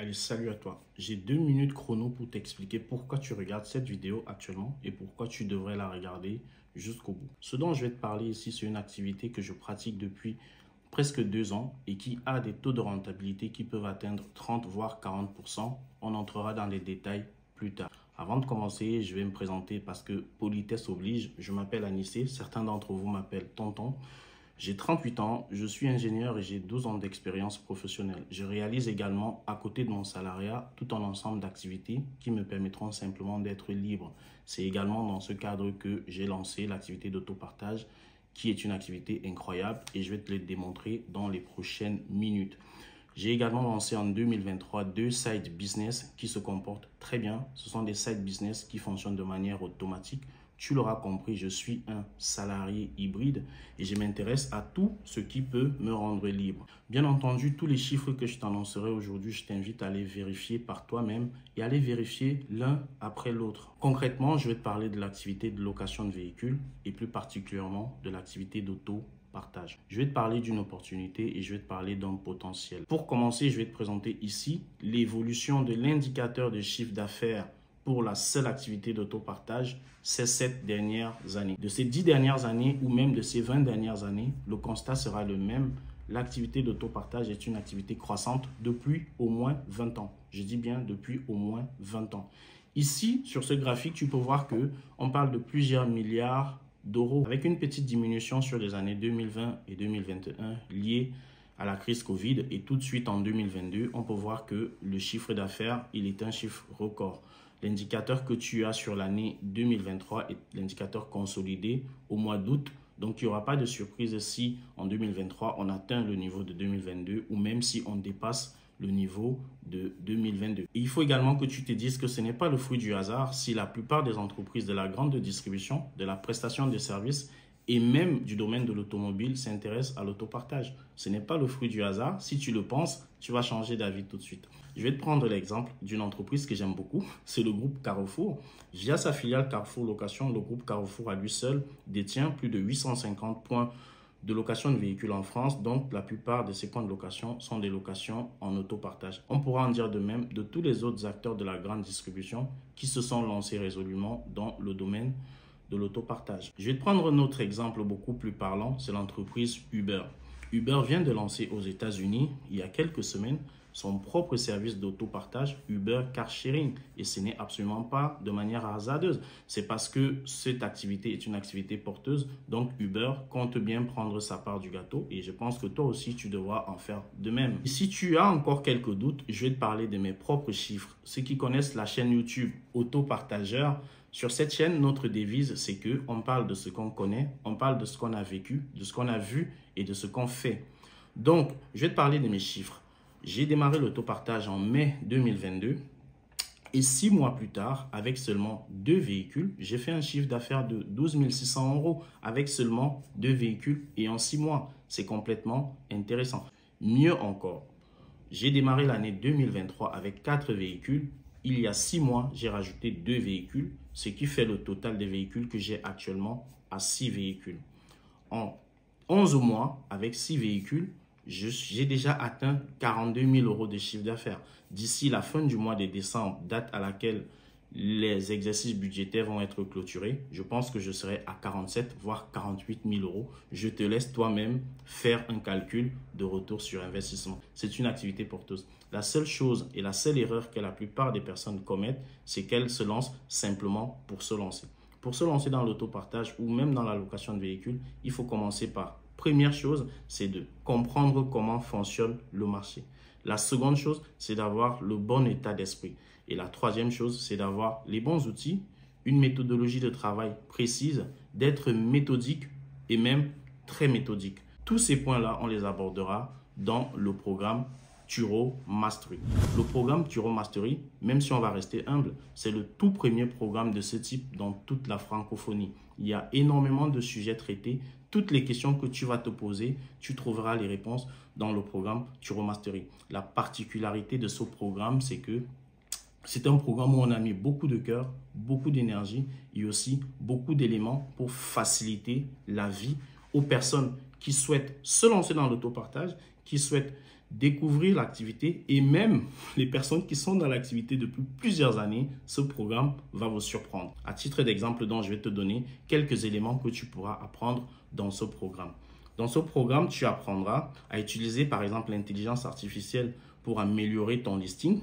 Allez, salut à toi. J'ai deux minutes chrono pour t'expliquer pourquoi tu regardes cette vidéo actuellement et pourquoi tu devrais la regarder jusqu'au bout. Ce dont je vais te parler ici, c'est une activité que je pratique depuis presque deux ans et qui a des taux de rentabilité qui peuvent atteindre 30 voire 40%. On entrera dans les détails plus tard. Avant de commencer, je vais me présenter parce que politesse oblige. Je m'appelle Anissé. Certains d'entre vous m'appellent Tonton. J'ai 38 ans, je suis ingénieur et j'ai 12 ans d'expérience professionnelle. Je réalise également, à côté de mon salariat, tout un ensemble d'activités qui me permettront simplement d'être libre. C'est également dans ce cadre que j'ai lancé l'activité d'autopartage, qui est une activité incroyable et je vais te le démontrer dans les prochaines minutes. J'ai également lancé en 2023 deux side business qui se comportent très bien. Ce sont des side business qui fonctionnent de manière automatique tu l'auras compris, je suis un salarié hybride et je m'intéresse à tout ce qui peut me rendre libre. Bien entendu, tous les chiffres que je t'annoncerai aujourd'hui, je t'invite à les vérifier par toi-même et à les vérifier l'un après l'autre. Concrètement, je vais te parler de l'activité de location de véhicules et plus particulièrement de l'activité d'auto partage. Je vais te parler d'une opportunité et je vais te parler d'un potentiel. Pour commencer, je vais te présenter ici l'évolution de l'indicateur de chiffre d'affaires pour la seule activité d'autopartage ces sept dernières années. De ces dix dernières années ou même de ces vingt dernières années, le constat sera le même. L'activité d'autopartage est une activité croissante depuis au moins 20 ans. Je dis bien depuis au moins 20 ans. Ici, sur ce graphique, tu peux voir que on parle de plusieurs milliards d'euros avec une petite diminution sur les années 2020 et 2021 liée à la crise Covid et tout de suite en 2022, on peut voir que le chiffre d'affaires, il est un chiffre record. L'indicateur que tu as sur l'année 2023 est l'indicateur consolidé au mois d'août. Donc, il n'y aura pas de surprise si en 2023, on atteint le niveau de 2022 ou même si on dépasse le niveau de 2022. il faut également que tu te dises que ce n'est pas le fruit du hasard si la plupart des entreprises de la grande distribution, de la prestation de services et même du domaine de l'automobile s'intéressent à l'autopartage. Ce n'est pas le fruit du hasard. Si tu le penses, tu vas changer d'avis tout de suite. Je vais te prendre l'exemple d'une entreprise que j'aime beaucoup. C'est le groupe Carrefour. Via sa filiale Carrefour Location, le groupe Carrefour à lui seul détient plus de 850 points de location de véhicules en France. Donc, la plupart de ces points de location sont des locations en autopartage. On pourra en dire de même de tous les autres acteurs de la grande distribution qui se sont lancés résolument dans le domaine de l'autopartage. Je vais te prendre un autre exemple beaucoup plus parlant, c'est l'entreprise Uber. Uber vient de lancer aux États-Unis il y a quelques semaines son propre service d'autopartage Uber Car Sharing. Et ce n'est absolument pas de manière hasardeuse. C'est parce que cette activité est une activité porteuse. Donc Uber compte bien prendre sa part du gâteau. Et je pense que toi aussi, tu devras en faire de même. si tu as encore quelques doutes, je vais te parler de mes propres chiffres. Ceux qui connaissent la chaîne YouTube Autopartageur, sur cette chaîne, notre devise, c'est que on parle de ce qu'on connaît, on parle de ce qu'on a vécu, de ce qu'on a vu et de ce qu'on fait. Donc, je vais te parler de mes chiffres. J'ai démarré l'autopartage en mai 2022 et six mois plus tard, avec seulement deux véhicules, j'ai fait un chiffre d'affaires de 12 600 euros avec seulement deux véhicules et en six mois. C'est complètement intéressant. Mieux encore, j'ai démarré l'année 2023 avec quatre véhicules il y a six mois, j'ai rajouté deux véhicules, ce qui fait le total des véhicules que j'ai actuellement à six véhicules. En 11 mois, avec six véhicules, j'ai déjà atteint 42 000 euros de chiffre d'affaires. D'ici la fin du mois de décembre, date à laquelle les exercices budgétaires vont être clôturés, je pense que je serai à 47 voire 48 000 euros. Je te laisse toi-même faire un calcul de retour sur investissement. C'est une activité porteuse. La seule chose et la seule erreur que la plupart des personnes commettent, c'est qu'elles se lancent simplement pour se lancer. Pour se lancer dans l'autopartage ou même dans la location de véhicules, il faut commencer par, première chose, c'est de comprendre comment fonctionne le marché. La seconde chose, c'est d'avoir le bon état d'esprit. Et la troisième chose, c'est d'avoir les bons outils, une méthodologie de travail précise, d'être méthodique et même très méthodique. Tous ces points-là, on les abordera dans le programme Turo Mastery. Le programme Turo Mastery, même si on va rester humble, c'est le tout premier programme de ce type dans toute la francophonie. Il y a énormément de sujets traités. Toutes les questions que tu vas te poser, tu trouveras les réponses dans le programme Turo Mastery. La particularité de ce programme, c'est que c'est un programme où on a mis beaucoup de cœur, beaucoup d'énergie et aussi beaucoup d'éléments pour faciliter la vie aux personnes qui souhaitent se lancer dans l'autopartage, qui souhaitent découvrir l'activité et même les personnes qui sont dans l'activité depuis plusieurs années, ce programme va vous surprendre. À titre d'exemple, donc, je vais te donner quelques éléments que tu pourras apprendre dans ce programme. Dans ce programme, tu apprendras à utiliser par exemple l'intelligence artificielle pour améliorer ton listing.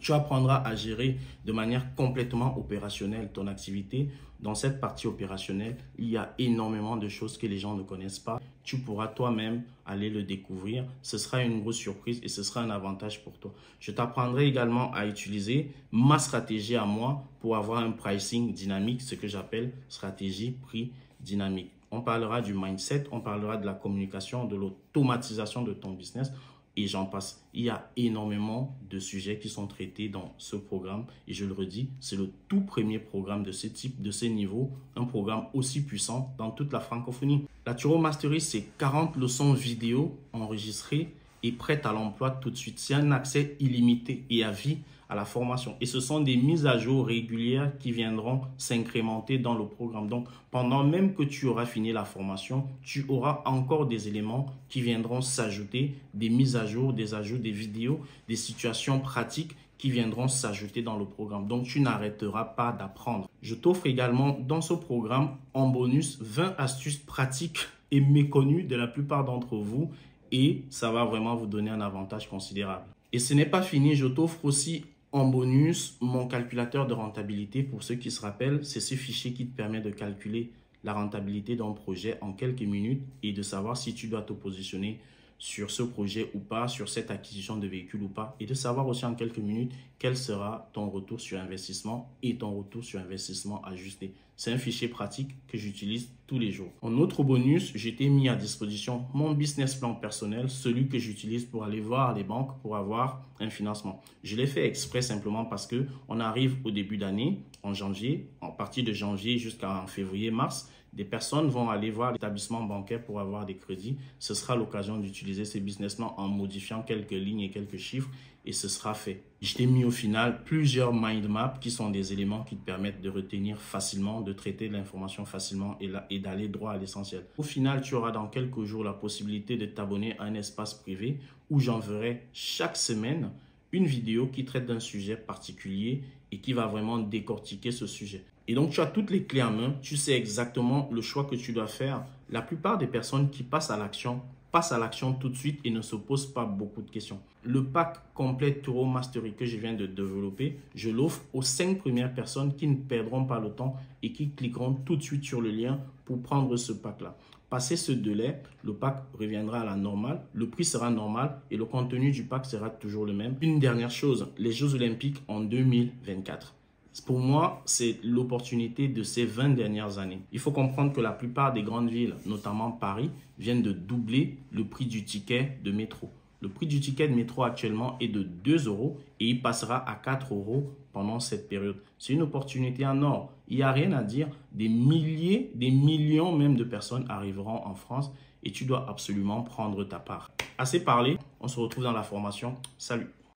Tu apprendras à gérer de manière complètement opérationnelle ton activité. Dans cette partie opérationnelle, il y a énormément de choses que les gens ne connaissent pas. Tu pourras toi-même aller le découvrir. Ce sera une grosse surprise et ce sera un avantage pour toi. Je t'apprendrai également à utiliser ma stratégie à moi pour avoir un pricing dynamique, ce que j'appelle stratégie prix dynamique. On parlera du mindset, on parlera de la communication, de l'automatisation de ton business et j'en passe. Il y a énormément de sujets qui sont traités dans ce programme et je le redis, c'est le tout premier programme de ce type, de ce niveau, un programme aussi puissant dans toute la francophonie. La Turo Mastery, c'est 40 leçons vidéo enregistrées et prêtes à l'emploi tout de suite. C'est un accès illimité et à vie à la formation. Et ce sont des mises à jour régulières qui viendront s'incrémenter dans le programme. Donc, pendant même que tu auras fini la formation, tu auras encore des éléments qui viendront s'ajouter, des mises à jour, des ajouts, des vidéos, des situations pratiques qui viendront s'ajouter dans le programme. Donc, tu n'arrêteras pas d'apprendre. Je t'offre également dans ce programme en bonus 20 astuces pratiques et méconnues de la plupart d'entre vous et ça va vraiment vous donner un avantage considérable. Et ce n'est pas fini, je t'offre aussi en bonus, mon calculateur de rentabilité, pour ceux qui se rappellent, c'est ce fichier qui te permet de calculer la rentabilité d'un projet en quelques minutes et de savoir si tu dois te positionner sur ce projet ou pas, sur cette acquisition de véhicules ou pas, et de savoir aussi en quelques minutes quel sera ton retour sur investissement et ton retour sur investissement ajusté. C'est un fichier pratique que j'utilise tous les jours. En autre bonus, j'ai mis à disposition mon business plan personnel, celui que j'utilise pour aller voir les banques pour avoir un financement. Je l'ai fait exprès simplement parce que on arrive au début d'année, en janvier, en partie de janvier jusqu'en février, mars, des personnes vont aller voir l'établissement bancaire pour avoir des crédits. Ce sera l'occasion d'utiliser ces business plans en modifiant quelques lignes et quelques chiffres et ce sera fait. Je t'ai mis au final plusieurs mind maps qui sont des éléments qui te permettent de retenir facilement, de traiter l'information facilement et d'aller droit à l'essentiel. Au final, tu auras dans quelques jours la possibilité de t'abonner à un espace privé où j'enverrai chaque semaine une vidéo qui traite d'un sujet particulier et qui va vraiment décortiquer ce sujet. Et donc, tu as toutes les clés en main, tu sais exactement le choix que tu dois faire. La plupart des personnes qui passent à l'action passent à l'action tout de suite et ne se posent pas beaucoup de questions. Le pack complet Turo Mastery que je viens de développer, je l'offre aux cinq premières personnes qui ne perdront pas le temps et qui cliqueront tout de suite sur le lien pour prendre ce pack-là. Passé ce délai, le pack reviendra à la normale, le prix sera normal et le contenu du pack sera toujours le même. Une dernière chose, les Jeux Olympiques en 2024. Pour moi, c'est l'opportunité de ces 20 dernières années. Il faut comprendre que la plupart des grandes villes, notamment Paris, viennent de doubler le prix du ticket de métro. Le prix du ticket de métro actuellement est de 2 euros et il passera à 4 euros pendant cette période. C'est une opportunité en or. Il n'y a rien à dire. Des milliers, des millions même de personnes arriveront en France et tu dois absolument prendre ta part. Assez parlé, on se retrouve dans la formation. Salut